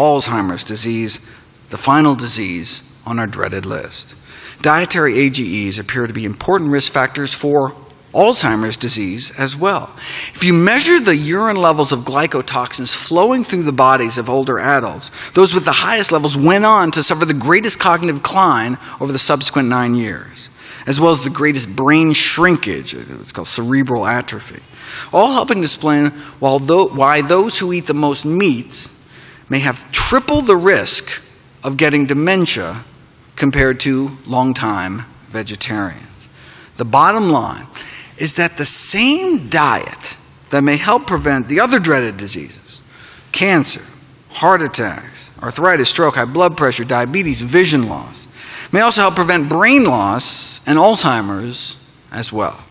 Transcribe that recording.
Alzheimer's disease, the final disease on our dreaded list. Dietary AGEs appear to be important risk factors for Alzheimer's disease as well. If you measure the urine levels of glycotoxins flowing through the bodies of older adults, those with the highest levels went on to suffer the greatest cognitive decline over the subsequent nine years, as well as the greatest brain shrinkage, it's called cerebral atrophy, all helping to explain why those who eat the most meat may have triple the risk of getting dementia compared to long-time vegetarians. The bottom line is that the same diet that may help prevent the other dreaded diseases cancer, heart attacks, arthritis, stroke, high blood pressure, diabetes, vision loss may also help prevent brain loss and Alzheimer's as well.